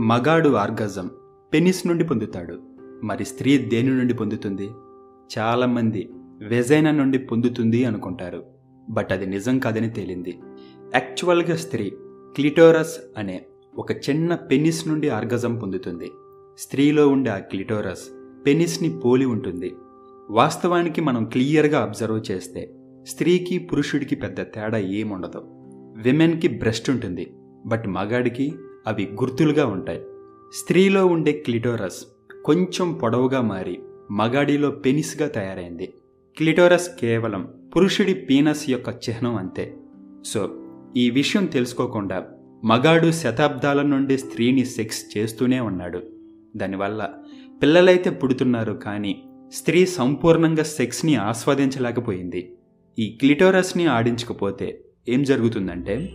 మగాడు orgasm penis నుండి పొందుతాడు. మరి స్త్రీ దేని నుండి పొందుతుంది? చాలామంది వెజైనా నుండి పొందుతుంది అనుకుంటారు. బట్ అది నిజం కాదని తేలింది. యాక్చువల్గా స్త్రీ క్లిటోరస్ అనే ఒక చిన్న పెనిస్ నుండి ఆర్గజం పొందుతుంది. స్త్రీలో ఉండే ఆ క్లిటోరస్ పెనిస్ని పోలి ఉంటుంది. వాస్తవానికి మనం క్లియర్గా అబ్జర్వ్ చేస్తే స్త్రీకి పురుషుడికి పెద్ద తేడా ఏముండదు. విమెన్కి బ్రెస్ట్ ఉంటుంది. బట్ మగాడికి అవి గుర్తులుగా ఉంటాయి. స్త్రీలో ఉండే క్లిటోరస్ కొంచెం పొడవుగా మారి మగాడిలో పెనిస్గా తయారైంది. క్లిటోరస్ కేవలం పురుషుడి పీనస్ యొక్క చిహ్నం అంతే. సో ఈ విషయం తెలుసుకోకుండా మగాడు శతాబ్దాల నుండి స్త్రీని సెక్స్ చేస్తూనే ఉన్నాడు. దానివల్ల పిల్లలైతే పుడుతున్నారు కానీ స్త్రీ సంపూర్ణంగా సెక్స్ని ఆస్వాదించలేకపోయింది. ఈ క్లిటోరస్ని ఆడించకపోతే ఏం జరుగుతుందంటే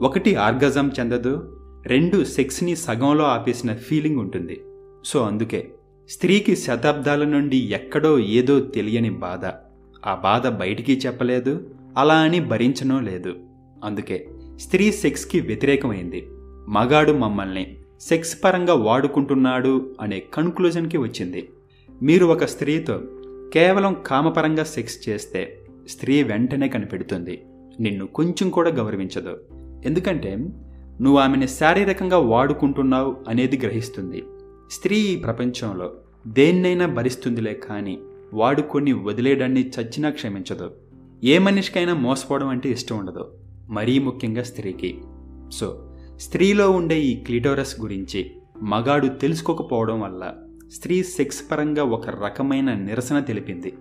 ఒకటి ఆర్గజం చెందదు రెండు సెక్స్ని సగంలో ఆపేసిన ఫీలింగ్ ఉంటుంది. సో అందుకే స్త్రీకి శతాబ్దాల నుండి ఎక్కడో ఏదో తెలియని బాధ. ఆ బాధ బయటికి చెప్పలేదు అలా అని భరించనో లేదు. అందుకే స్త్రీ సెక్స్కి వ్యతిరేకమైంది. మగాడు మమ్మల్ని సెక్స్ పరంగా వాడుకుంటున్నాడు అనే కన్క్లూజన్కి వచ్చింది. మీరు ఒక స్త్రీతో కేవలం కామపరంగా సెక్స్ చేస్తే స్త్రీ వెంటనే కనిపెడుతుంది. నిన్ను కొంచెం కూడా గౌరవించదు. ఎందుకంటే నువ్వు ఆమెని శారీరకంగా వాడుకుంటున్నావు అనేది గ్రహిస్తుంది. స్త్రీ ఈ ప్రపంచంలో దేన్నైనా భరిస్తుందిలే కానీ వాడుకొని వదిలేయడాన్ని చచ్చినా క్షమించదు. ఏ మనిషికైనా మోసపోవడం అంటే ఇష్టం ఉండదు. మరీ ముఖ్యంగా స్త్రీకి. సో స్త్రీలో ఉండే ఈ క్లిటోరస్ గురించి మగాడు తెలుసుకోకపోవడం వల్ల స్త్రీ సెక్స్ పరంగా ఒక రకమైన నిరసన తెలిపింది.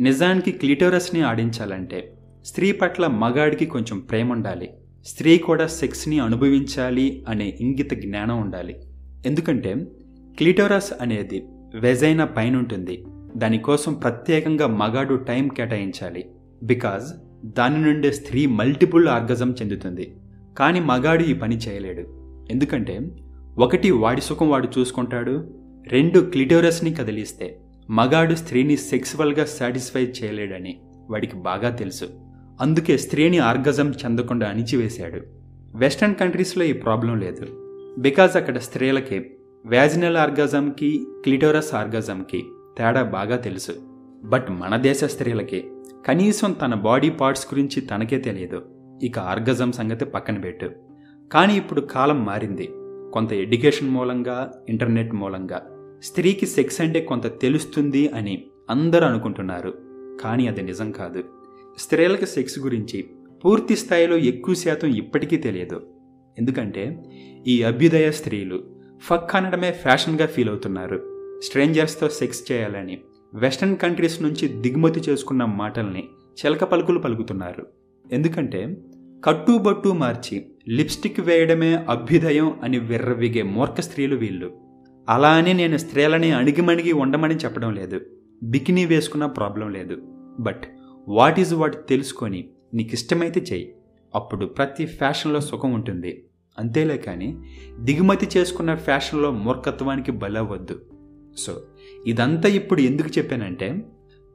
నిజానికి క్లిటోరస్ని ఆడించాలంటే స్త్రీ పట్ల మగాడికి కొంచెం ప్రేమ ఉండాలి స్త్రీ కూడా సెక్స్ని అనుభవించాలి అనే ఇంగిత జ్ఞానం ఉండాలి. ఎందుకంటే క్లిటోరస్ అనేది వెజైనా పైన ఉంటుంది దానికోసం ప్రత్యేకంగా మగాడు టైం కేటాయించాలి. బికాజ్ దాని నుండి స్త్రీ మల్టిపుల్ ఆర్గజం చెందుతుంది. కానీ మగాడు ఈ పని చేయలేడు. ఎందుకంటే ఒకటి వాడి సుఖం వాడు చూసుకుంటాడు రెండు క్లిటోరస్ని కదిలిస్తే మగాడు స్త్రీని సెక్సువల్గా సాటిస్ఫై చేయలేడని వాడికి బాగా తెలుసు. అందుకే స్త్రీని ఆర్గజం చెందకుండా అణిచివేశాడు. వెస్ట్రన్ కంట్రీస్లో ఈ ప్రాబ్లం లేదు. బికాజ్ అక్కడ స్త్రీలకి వ్యాజినల్ ఆర్గజంకి క్లిటోరస్ ఆర్గజంకి తేడా బాగా తెలుసు. బట్ మన దేశ స్త్రీలకి కనీసం తన బాడీ పార్ట్స్ గురించి తనకే తెలియదు. ఇక ఆర్గజం సంగతి పక్కన పెట్టు. కానీ ఇప్పుడు కాలం మారింది. కొంత ఎడ్యుకేషన్ మూలంగా ఇంటర్నెట్ మూలంగా. స్త్రీకి సెక్స్ అంటే కొంత తెలుస్తుంది అని అందరూ అనుకుంటున్నారు. కానీ అది నిజం కాదు. స్త్రీలకు సెక్స్ గురించి పూర్తి స్థాయిలో ఎక్కువ శాతం ఇప్పటికీ తెలియదు. ఎందుకంటే ఈ అభ్యుదయ స్త్రీలు ఫక్ అనడమే ఫ్యాషన్గా ఫీల్ అవుతున్నారు. స్ట్రేంజర్స్తో సెక్స్ చేయాలని వెస్ట్రన్ కంట్రీస్ నుంచి దిగుమతి చేసుకున్న మాటల్ని చిలక పలుకులు పలుకుతున్నారు. ఎందుకంటే కట్టుబట్టు మార్చి లిప్స్టిక్ వేయడమే అభ్యుదయం అని విర్రవిగే మూర్ఖ స్త్రీలు వీళ్ళు. అలా అని నేను స్త్రీలని అణిగిమణిగి ఉండమని చెప్పడం లేదు. బికినీ వేసుకున్న ప్రాబ్లం లేదు. బట్ వాట్ ఈజ్ వాట్ తెలుసుకొని నీకు ఇష్టమైతే చెయ్యి. అప్పుడు ప్రతి ఫ్యాషన్లో సుఖం ఉంటుంది. అంతేలే కానీ దిగుమతి చేసుకున్న ఫ్యాషన్లో మూర్ఖత్వానికి బలవద్దు సో ఇదంతా ఇప్పుడు ఎందుకు చెప్పానంటే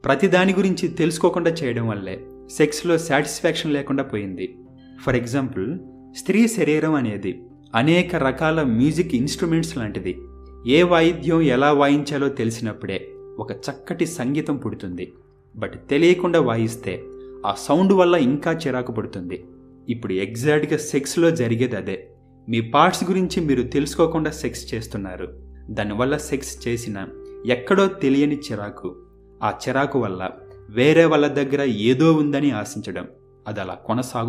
ప్రతి దాని గురించి తెలుసుకోకుండా చేయడం వల్లే సెక్స్లో సాటిస్ఫాక్షన్ లేకుండా పోయింది. ఫర్ ఎగ్జాంపుల్ స్త్రీ శరీరం అనేది అనేక రకాల మ్యూజిక్ ఇన్స్ట్రుమెంట్స్ లాంటిది. ఏ వాయిద్యం ఎలా వాయించాలో తెలిసినప్పుడే ఒక చక్కటి సంగీతం పుడుతుంది. బట్ తెలియకుండా వాయిస్తే ఆ సౌండ్ వల్ల ఇంకా చిరాకు పడుతుంది. ఇప్పుడు ఎగ్జాక్ట్గా సెక్స్లో జరిగేది అదే. మీ పార్ట్స్ గురించి మీరు తెలుసుకోకుండా సెక్స్ చేస్తున్నారు. దానివల్ల సెక్స్ చేసిన ఎక్కడో తెలియని చిరాకు. ఆ చిరాకు వల్ల వేరే వాళ్ళ దగ్గర ఏదో ఉందని ఆశించడం. అది అలా కొనసాగు